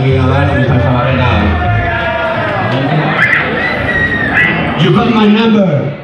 bisa sama kenal. You got my number.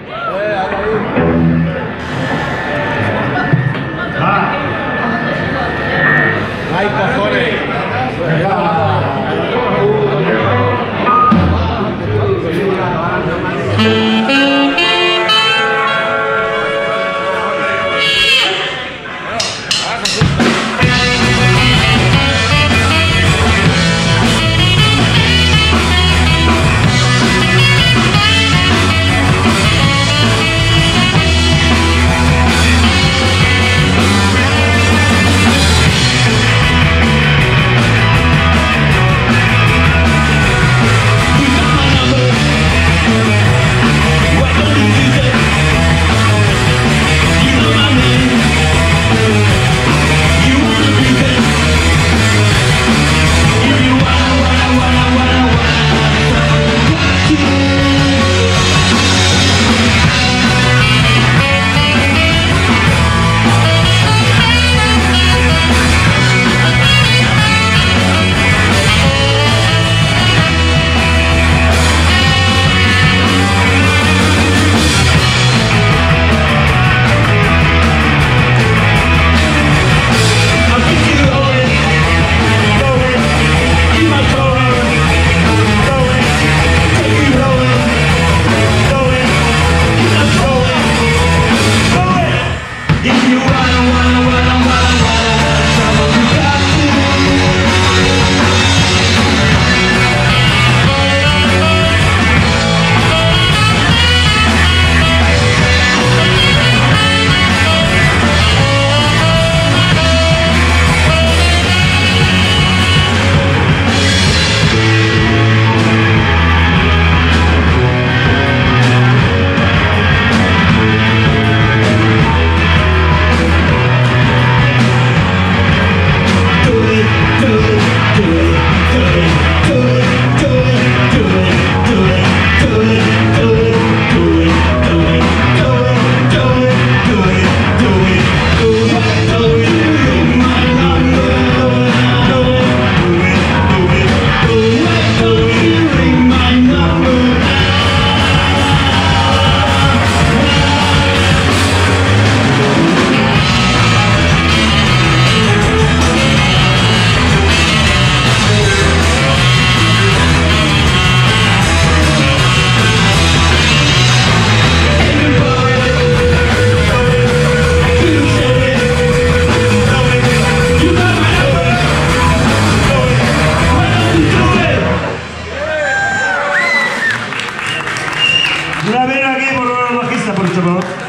Una vez aquí por los bajistas, por favor.